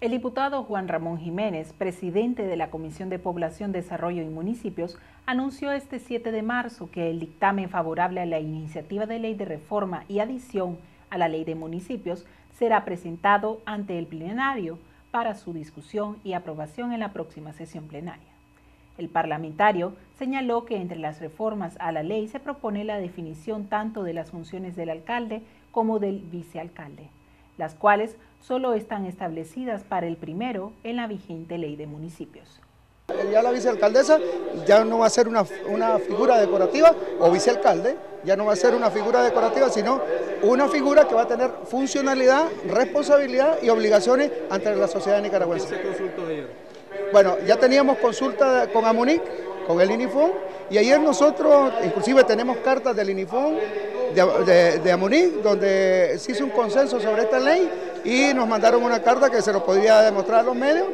El diputado Juan Ramón Jiménez, presidente de la Comisión de Población, Desarrollo y Municipios, anunció este 7 de marzo que el dictamen favorable a la iniciativa de ley de reforma y adición a la ley de municipios será presentado ante el plenario para su discusión y aprobación en la próxima sesión plenaria. El parlamentario señaló que entre las reformas a la ley se propone la definición tanto de las funciones del alcalde como del vicealcalde las cuales solo están establecidas para el primero en la vigente ley de municipios. Ya la vicealcaldesa ya no va a ser una, figura decorativa o vicealcalde, ya no va a ser una figura decorativa, sino una figura que va a tener funcionalidad, responsabilidad y obligaciones ante la sociedad nicaragüense. ¿Qué se consultó ayer? Bueno, ya teníamos consulta con Amonic, con el INIFON, y ayer nosotros, inclusive tenemos cartas del INIFON, de, de, donde se hizo un consenso sobre esta ley y nos mandaron una carta que se lo podía demostrar a los medios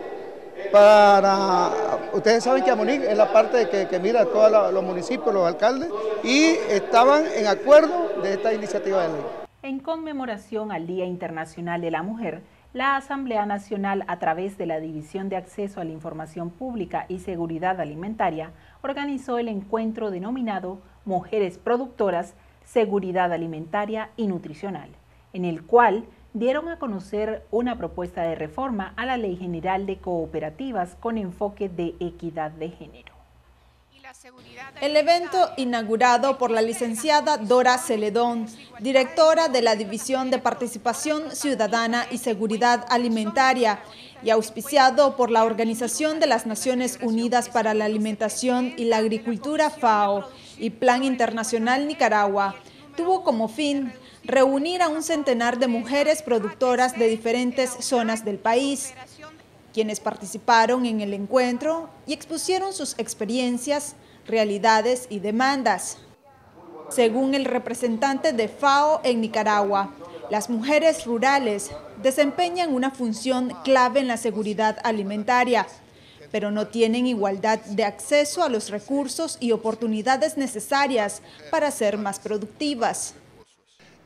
para... Ustedes saben que Amonix es la parte que, que mira todos los municipios, los alcaldes, y estaban en acuerdo de esta iniciativa de ley. En conmemoración al Día Internacional de la Mujer, la Asamblea Nacional, a través de la División de Acceso a la Información Pública y Seguridad Alimentaria, organizó el encuentro denominado Mujeres Productoras seguridad alimentaria y nutricional, en el cual dieron a conocer una propuesta de reforma a la Ley General de Cooperativas con enfoque de equidad de género. El evento inaugurado por la licenciada Dora Celedón, directora de la División de Participación Ciudadana y Seguridad Alimentaria, y auspiciado por la Organización de las Naciones Unidas para la Alimentación y la Agricultura FAO y Plan Internacional Nicaragua, tuvo como fin reunir a un centenar de mujeres productoras de diferentes zonas del país, quienes participaron en el encuentro y expusieron sus experiencias, realidades y demandas. Según el representante de FAO en Nicaragua, las mujeres rurales desempeñan una función clave en la seguridad alimentaria, pero no tienen igualdad de acceso a los recursos y oportunidades necesarias para ser más productivas.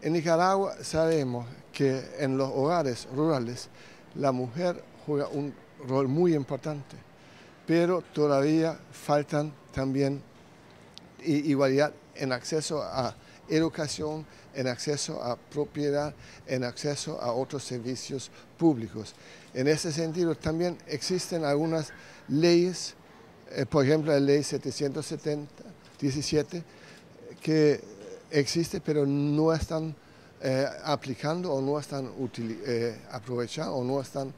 En Nicaragua sabemos que en los hogares rurales la mujer juega un rol muy importante, pero todavía faltan también igualdad en acceso a educación, en acceso a propiedad, en acceso a otros servicios públicos. En ese sentido también existen algunas leyes, eh, por ejemplo la ley 770, 17, que existe pero no están eh, aplicando o no están eh, aprovechando o no están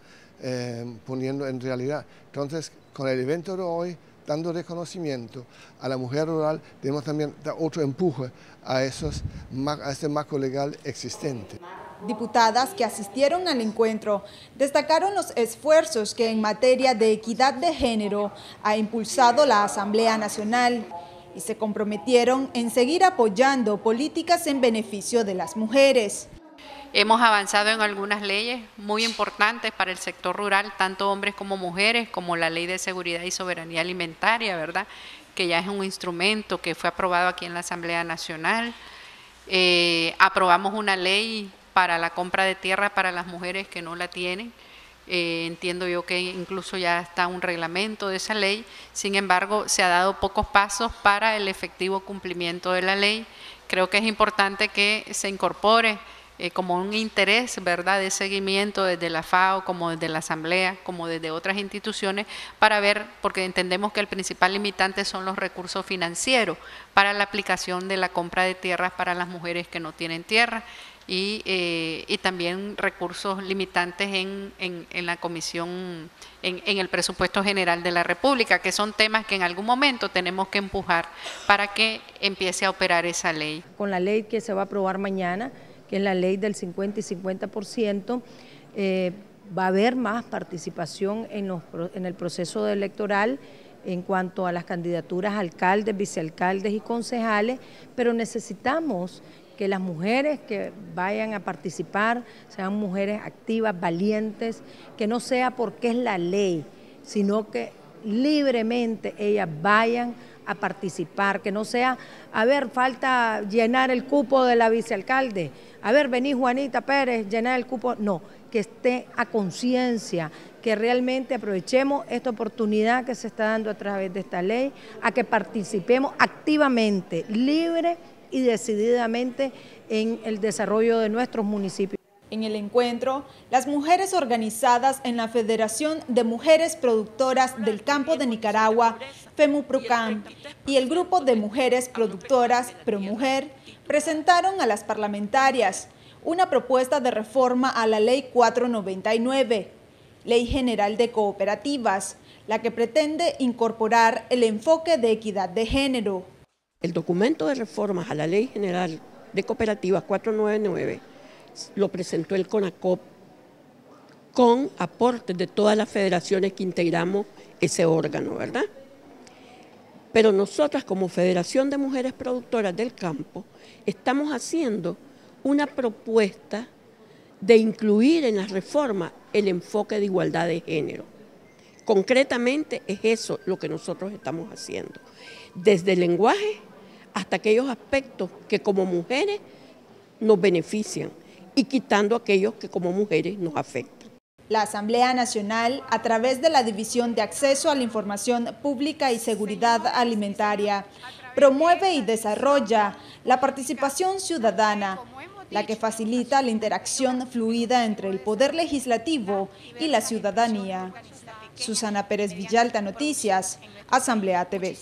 poniendo en realidad. Entonces, con el evento de hoy, dando reconocimiento a la mujer rural, debemos también dar otro empuje a, esos, a este marco legal existente. Diputadas que asistieron al encuentro destacaron los esfuerzos que en materia de equidad de género ha impulsado la Asamblea Nacional y se comprometieron en seguir apoyando políticas en beneficio de las mujeres. Hemos avanzado en algunas leyes muy importantes para el sector rural, tanto hombres como mujeres, como la Ley de Seguridad y Soberanía Alimentaria, ¿verdad? Que ya es un instrumento que fue aprobado aquí en la Asamblea Nacional. Eh, aprobamos una ley para la compra de tierra para las mujeres que no la tienen. Eh, entiendo yo que incluso ya está un reglamento de esa ley, sin embargo se ha dado pocos pasos para el efectivo cumplimiento de la ley. Creo que es importante que se incorpore eh, como un interés, ¿verdad?, de seguimiento desde la FAO, como desde la Asamblea, como desde otras instituciones, para ver, porque entendemos que el principal limitante son los recursos financieros para la aplicación de la compra de tierras para las mujeres que no tienen tierra. Y, eh, y, también recursos limitantes en, en, la Comisión, en, en, el presupuesto general de la República, que son temas que en algún momento tenemos que empujar para que empiece a operar esa ley. Con la ley que se va a aprobar mañana, que es la ley del 50 y 50%, eh, va a haber más participación en, los, en el proceso electoral en cuanto a las candidaturas alcaldes, vicealcaldes y concejales, pero necesitamos que las mujeres que vayan a participar sean mujeres activas, valientes, que no sea porque es la ley, sino que libremente ellas vayan a participar, que no sea, a ver, falta llenar el cupo de la vicealcalde, a ver, vení Juanita Pérez, llenar el cupo, no, que esté a conciencia, que realmente aprovechemos esta oportunidad que se está dando a través de esta ley, a que participemos activamente, libre y decididamente en el desarrollo de nuestros municipios. En el encuentro, las mujeres organizadas en la Federación de Mujeres Productoras del Campo de Nicaragua, FEMUPROCAM, y el Grupo de Mujeres Productoras ProMujer presentaron a las parlamentarias una propuesta de reforma a la Ley 499, Ley General de Cooperativas, la que pretende incorporar el enfoque de equidad de género. El documento de reformas a la Ley General de Cooperativas 499 lo presentó el CONACOP con aportes de todas las federaciones que integramos ese órgano, ¿verdad? Pero nosotras como Federación de Mujeres Productoras del Campo estamos haciendo una propuesta de incluir en la reforma el enfoque de igualdad de género. Concretamente es eso lo que nosotros estamos haciendo, desde el lenguaje hasta aquellos aspectos que como mujeres nos benefician y quitando aquellos que como mujeres nos afectan. La Asamblea Nacional, a través de la División de Acceso a la Información Pública y Seguridad Alimentaria, promueve y desarrolla la participación ciudadana la que facilita la interacción fluida entre el Poder Legislativo y la ciudadanía. Susana Pérez Villalta, Noticias, Asamblea TV.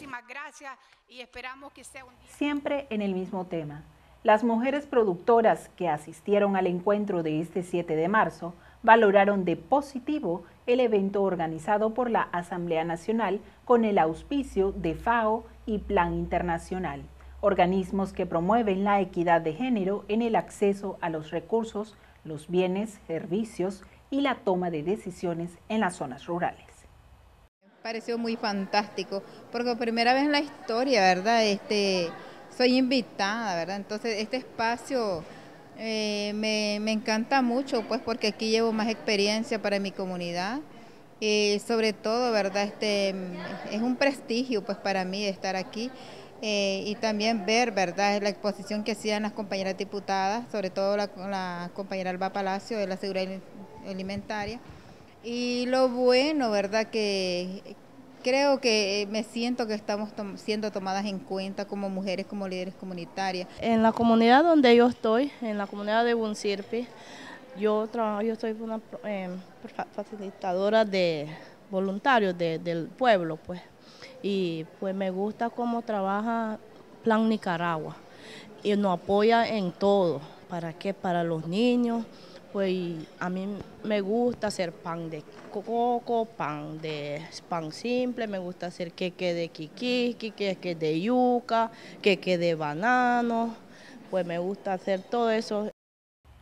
Siempre en el mismo tema. Las mujeres productoras que asistieron al encuentro de este 7 de marzo valoraron de positivo el evento organizado por la Asamblea Nacional con el auspicio de FAO y Plan Internacional organismos que promueven la equidad de género en el acceso a los recursos, los bienes, servicios y la toma de decisiones en las zonas rurales. Pareció muy fantástico, porque por primera vez en la historia, ¿verdad? Este, soy invitada, ¿verdad? Entonces este espacio eh, me, encanta mucho, pues porque aquí llevo más experiencia para mi comunidad. Y sobre todo, ¿verdad? Este, es un prestigio pues para mí estar aquí. Eh, y también ver, ¿verdad?, la exposición que hacían las compañeras diputadas, sobre todo la, compañera Alba Palacio de la Seguridad Alimentaria. Y lo bueno, ¿verdad?, que creo que me siento que estamos siendo tomadas en cuenta como mujeres, como líderes comunitarias. En la comunidad donde yo estoy, en la comunidad de Bunsirpi, yo trabajo, yo soy una eh, facilitadora de voluntarios del pueblo, pues y pues me gusta cómo trabaja Plan Nicaragua y nos apoya en todo. ¿Para qué? Para los niños. Pues a mí me gusta hacer pan de coco, pan de pan simple, me gusta hacer queque de quiquiqui, queque de yuca, queque de banano, pues me gusta hacer todo eso.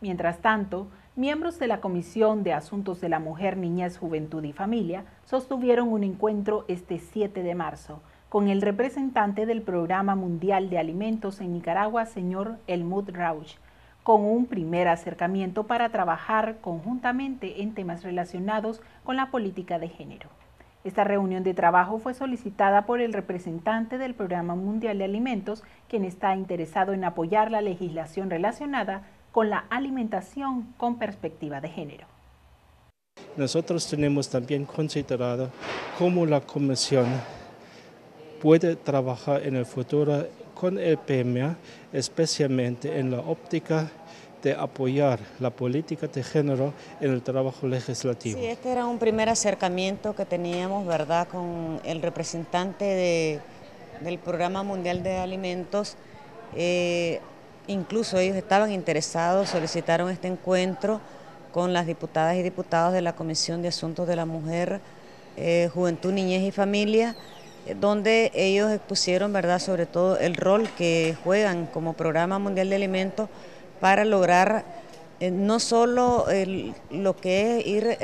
Mientras tanto, miembros de la Comisión de Asuntos de la Mujer, Niñez, Juventud y Familia sostuvieron un encuentro este 7 de marzo con el representante del Programa Mundial de Alimentos en Nicaragua, señor Elmut Rauch, con un primer acercamiento para trabajar conjuntamente en temas relacionados con la política de género. Esta reunión de trabajo fue solicitada por el representante del Programa Mundial de Alimentos, quien está interesado en apoyar la legislación relacionada con la alimentación con perspectiva de género. Nosotros tenemos también considerado cómo la Comisión puede trabajar en el futuro con el PMA, especialmente en la óptica de apoyar la política de género en el trabajo legislativo. Sí, este era un primer acercamiento que teníamos, ¿verdad?, con el representante del Programa Mundial de Alimentos. Eh, Incluso ellos estaban interesados, solicitaron este encuentro con las diputadas y diputados de la Comisión de Asuntos de la Mujer, eh, Juventud, Niñez y Familia, eh, donde ellos expusieron, ¿verdad?, sobre todo el rol que juegan como Programa Mundial de Alimentos para lograr eh, no solo lo que es ir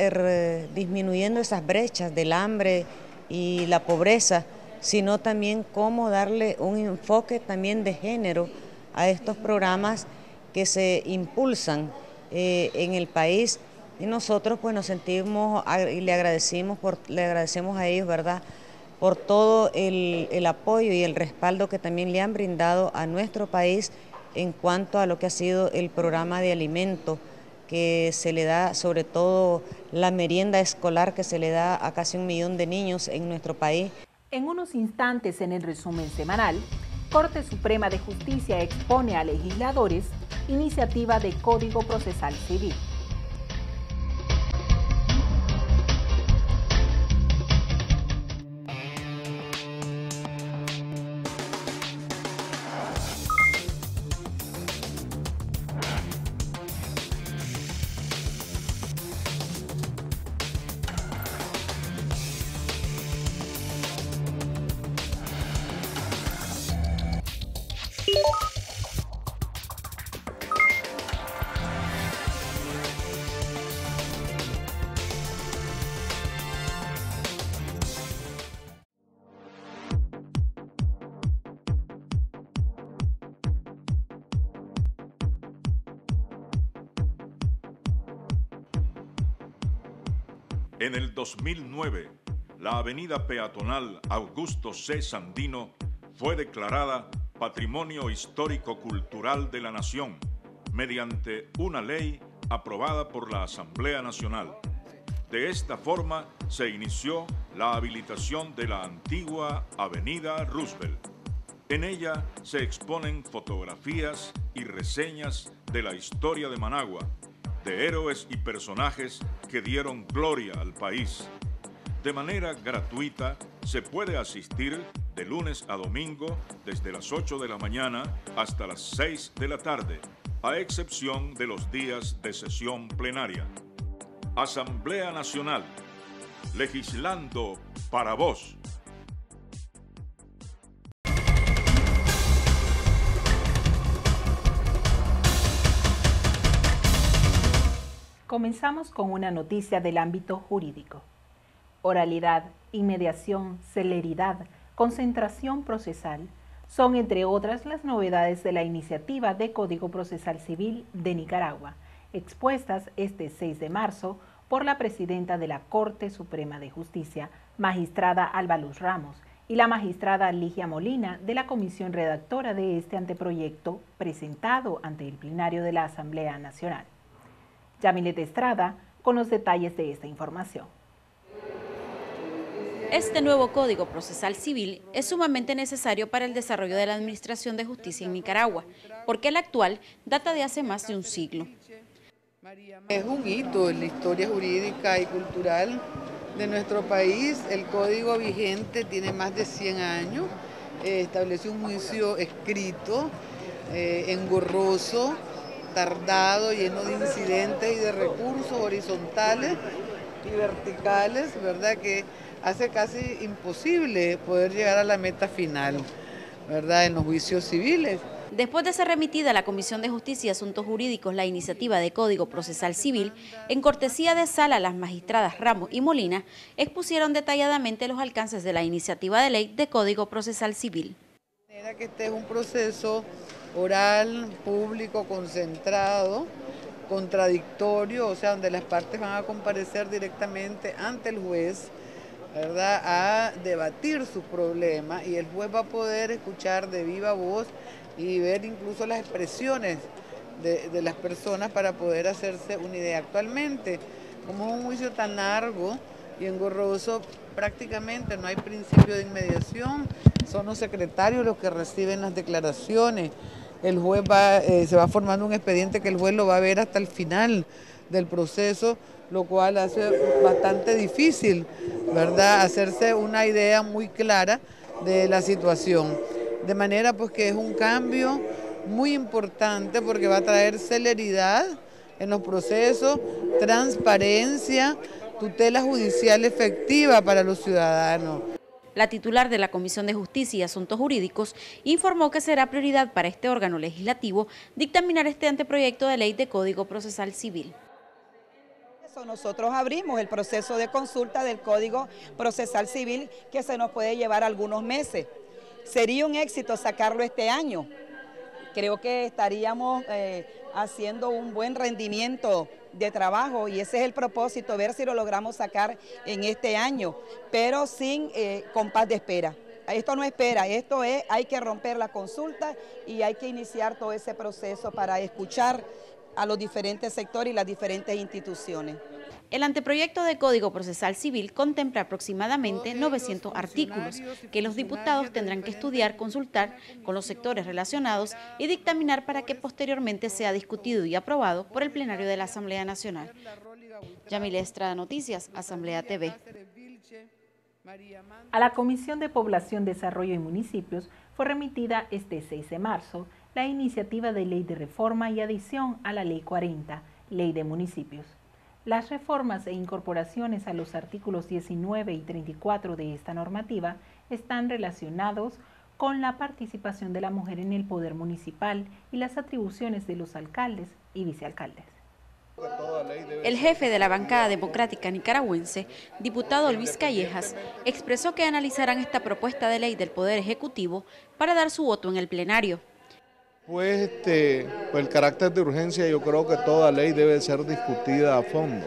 disminuyendo esas brechas del hambre y la pobreza, sino también cómo darle un enfoque también de género a estos programas que se impulsan eh, en el país y nosotros pues nos sentimos y le le agradecemos a ellos, ¿verdad?, por todo el, el apoyo y el respaldo que también le han brindado a nuestro país en cuanto a lo que ha sido el programa de alimentos que se le da, sobre todo la merienda escolar que se le da a casi un millón de niños en nuestro país. En unos instantes en el resumen semanal, Corte Suprema de Justicia expone a legisladores iniciativa de Código Procesal Civil. En el 2009, la avenida peatonal Augusto C. Sandino fue declarada Patrimonio Histórico Cultural de la Nación mediante una ley aprobada por la Asamblea Nacional. De esta forma se inició la habilitación de la antigua Avenida Roosevelt. En ella se exponen fotografías y reseñas de la historia de Managua, de héroes y personajes que dieron gloria al país. De manera gratuita se puede asistir de lunes a domingo desde las 8 de la mañana hasta las 6 de la tarde, a excepción de los días de sesión plenaria. Asamblea Nacional, legislando para vos. Comenzamos con una noticia del ámbito jurídico. Oralidad, inmediación, celeridad, concentración procesal son, entre otras, las novedades de la iniciativa de Código Procesal Civil de Nicaragua, expuestas este 6 de marzo por la presidenta de la Corte Suprema de Justicia, magistrada Alba Luz Ramos, y la magistrada Ligia Molina de la comisión redactora de este anteproyecto presentado ante el plenario de la Asamblea Nacional. Yamilet Estrada con los detalles de esta información. Este nuevo Código Procesal Civil es sumamente necesario para el desarrollo de la Administración de Justicia en Nicaragua, porque el actual data de hace más de un siglo. Es un hito en la historia jurídica y cultural de nuestro país. El código vigente tiene más de 100 años. Eh, estableció un juicio escrito, eh, engorroso, tardado, lleno de incidentes y de recursos horizontales y verticales, ¿verdad? Que hace casi imposible poder llegar a la meta final, ¿verdad? En los juicios civiles. Después de ser remitida a la Comisión de Justicia y Asuntos Jurídicos la iniciativa de Código Procesal Civil, en cortesía de sala las magistradas Ramos y Molina expusieron detalladamente los alcances de la iniciativa de ley de Código Procesal Civil. que este es un proceso oral, público, concentrado, contradictorio, o sea, donde las partes van a comparecer directamente ante el juez, ¿verdad?, a debatir sus problemas y el juez va a poder escuchar de viva voz y ver incluso las expresiones de, de las personas para poder hacerse una idea. Actualmente, como es un juicio tan largo y engorroso, prácticamente no hay principio de inmediación, son los secretarios los que reciben las declaraciones el juez va, eh, se va formando un expediente que el juez lo va a ver hasta el final del proceso, lo cual hace bastante difícil, ¿verdad?, hacerse una idea muy clara de la situación. De manera pues que es un cambio muy importante porque va a traer celeridad en los procesos, transparencia, tutela judicial efectiva para los ciudadanos. La titular de la Comisión de Justicia y Asuntos Jurídicos informó que será prioridad para este órgano legislativo dictaminar este anteproyecto de ley de Código Procesal Civil. Nosotros abrimos el proceso de consulta del Código Procesal Civil que se nos puede llevar algunos meses. Sería un éxito sacarlo este año. Creo que estaríamos eh, haciendo un buen rendimiento de trabajo y ese es el propósito, ver si lo logramos sacar en este año, pero sin eh, compás de espera. Esto no espera, esto es, hay que romper la consulta y hay que iniciar todo ese proceso para escuchar a los diferentes sectores y las diferentes instituciones. El anteproyecto de Código Procesal Civil contempla aproximadamente 900 artículos que los diputados tendrán que estudiar, consultar con los sectores relacionados y dictaminar para que posteriormente sea discutido y aprobado por el plenario de la Asamblea Nacional. Yamile Estrada Noticias, Asamblea TV. A la Comisión de Población, Desarrollo y Municipios fue remitida este 6 de marzo la iniciativa de ley de reforma y adición a la Ley 40, Ley de Municipios. Las reformas e incorporaciones a los artículos 19 y 34 de esta normativa están relacionados con la participación de la mujer en el poder municipal y las atribuciones de los alcaldes y vicealcaldes. El jefe de la bancada democrática nicaragüense, diputado Luis Callejas, expresó que analizarán esta propuesta de ley del Poder Ejecutivo para dar su voto en el plenario. Pues, este, pues el carácter de urgencia yo creo que toda ley debe ser discutida a fondo,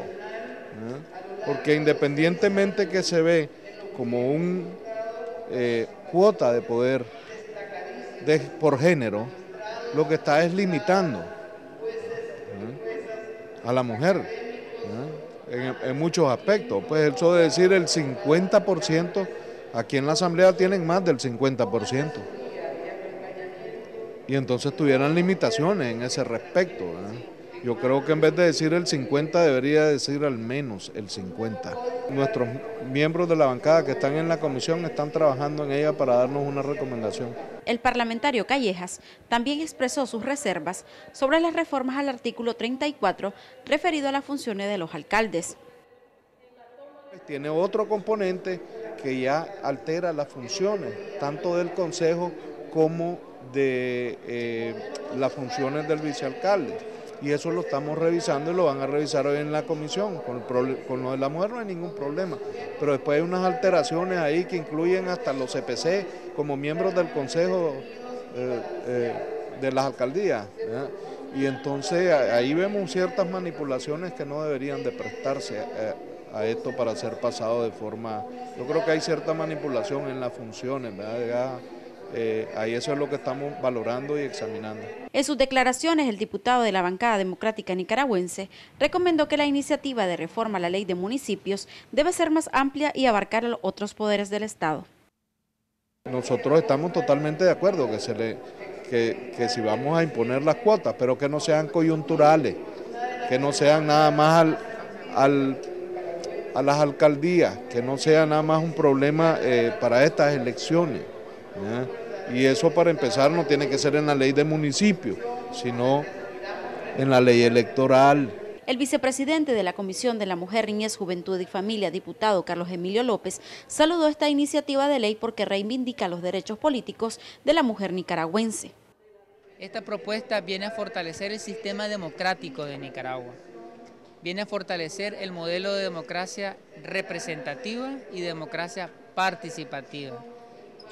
porque independientemente que se ve como un eh, cuota de poder por género, lo que está es limitando a la mujer en, muchos aspectos. Pues eso de decir el 50%, aquí en la Asamblea tienen más del 50% y entonces tuvieran limitaciones en ese respecto. Yo creo que en vez de decir el 50 debería decir al menos el 50. Nuestros miembros de la bancada que están en la comisión están trabajando en ella para darnos una recomendación. El parlamentario Callejas también expresó sus reservas sobre las reformas al artículo 34 referido a las funciones de los alcaldes. Tiene otro componente que ya altera las funciones, tanto del Consejo como de eh, las funciones del vicealcalde. Y eso lo estamos revisando y lo van a revisar hoy en la comisión. Con, lo de la mujer no hay ningún problema. Pero después hay unas alteraciones ahí que incluyen hasta los CPC como miembros del Consejo eh, eh, de las alcaldías. Y entonces ahí vemos ciertas manipulaciones que no deberían de prestarse a esto para ser pasado de forma... Yo creo que hay cierta manipulación en las funciones, ¿verdad? Eh, ahí eso es lo que estamos valorando y examinando. En sus declaraciones, el diputado de la bancada democrática nicaragüense recomendó que la iniciativa de reforma a la ley de municipios debe ser más amplia y abarcar a los otros poderes del Estado. Nosotros estamos totalmente de acuerdo que, se le, que, si vamos a imponer las cuotas, pero que no sean coyunturales, que no sean nada más al, a las alcaldías, que no sea nada más un problema eh, para estas elecciones. Y eso para empezar no tiene que ser en la ley de municipio, sino en la ley electoral. El vicepresidente de la Comisión de la Mujer, Niñez, Juventud y Familia, diputado Carlos Emilio López, saludó esta iniciativa de ley porque reivindica los derechos políticos de la mujer nicaragüense. Esta propuesta viene a fortalecer el sistema democrático de Nicaragua, viene a fortalecer el modelo de democracia representativa y democracia participativa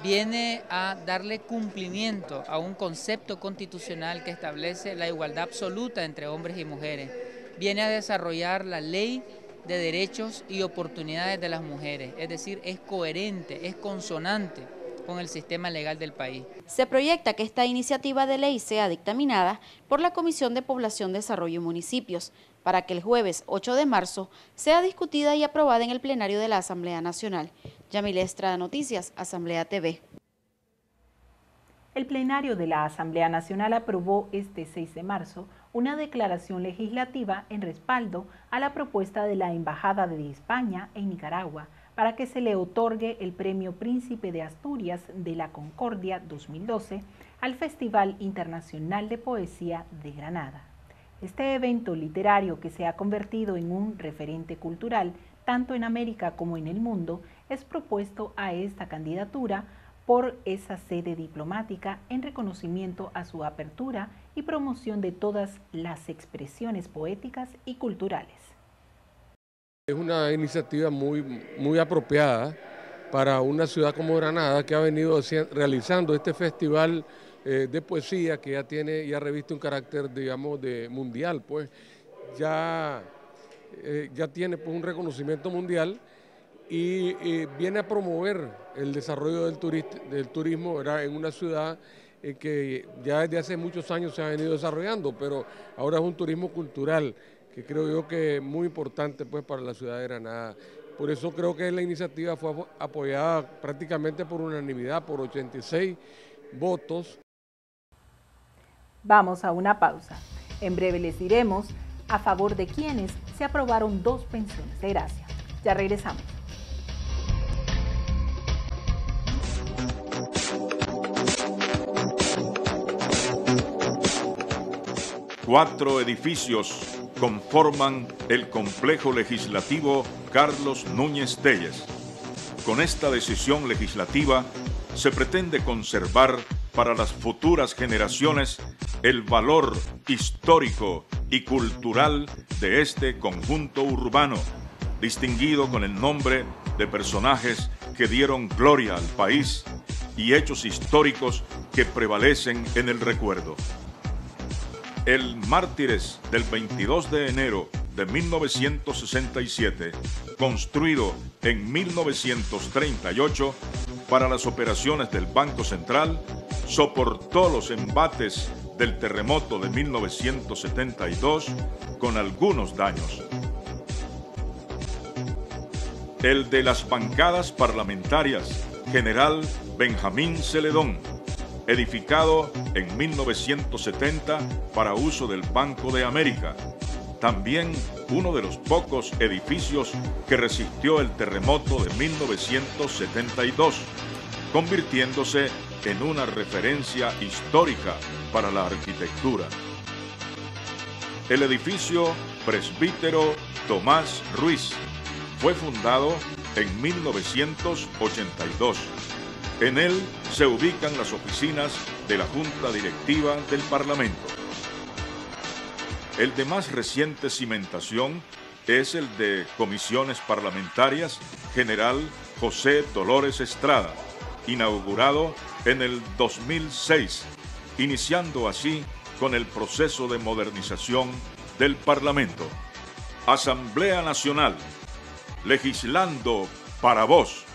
viene a darle cumplimiento a un concepto constitucional que establece la igualdad absoluta entre hombres y mujeres. Viene a desarrollar la ley de derechos y oportunidades de las mujeres, es decir, es coherente, es consonante con el sistema legal del país. Se proyecta que esta iniciativa de ley sea dictaminada por la Comisión de Población, Desarrollo y Municipios, para que el jueves 8 de marzo sea discutida y aprobada en el plenario de la Asamblea Nacional. Yamile Estrada Noticias, Asamblea TV. El plenario de la Asamblea Nacional aprobó este 6 de marzo una declaración legislativa en respaldo a la propuesta de la Embajada de España en Nicaragua para que se le otorgue el Premio Príncipe de Asturias de la Concordia 2012 al Festival Internacional de Poesía de Granada. Este evento literario que se ha convertido en un referente cultural tanto en América como en el mundo es propuesto a esta candidatura por esa sede diplomática en reconocimiento a su apertura y promoción de todas las expresiones poéticas y culturales. Es una iniciativa muy, muy apropiada para una ciudad como Granada que ha venido realizando este festival eh, de poesía que ya tiene y ha revisto un carácter, digamos, de mundial, pues ya, eh, ya tiene pues, un reconocimiento mundial y, viene a promover el desarrollo del, turismo en una ciudad que ya desde hace muchos años se ha venido desarrollando, pero ahora es un turismo cultural que creo yo que es muy importante pues, para la ciudad de Granada. Por eso creo que la iniciativa fue apoyada prácticamente por unanimidad, por 86 votos. Vamos a una pausa. En breve les diremos a favor de quienes se aprobaron dos pensiones de gracia. Ya regresamos. Cuatro edificios conforman el complejo legislativo Carlos Núñez Telles. Con esta decisión legislativa se pretende conservar para las futuras generaciones el valor histórico y cultural de este conjunto urbano, distinguido con el nombre de personajes que dieron gloria al país y hechos históricos que prevalecen en el recuerdo. El Mártires del 22 de enero de 1967, construido en 1938 para las operaciones del Banco Central, soportó los embates del terremoto de 1972 con algunos daños. El de las bancadas parlamentarias, General Benjamín Celedón, edificado en 1970 para uso del Banco de América. También uno de los pocos edificios que resistió el terremoto de 1972, convirtiéndose en una referencia histórica para la arquitectura. El edificio Presbítero Tomás Ruiz fue fundado en 1982. En él se ubican las oficinas de la Junta Directiva del Parlamento. El de más reciente cimentación es el de Comisiones Parlamentarias General José Dolores Estrada, inaugurado en el 2006, iniciando así con el proceso de modernización del Parlamento. Asamblea Nacional, legislando para vos.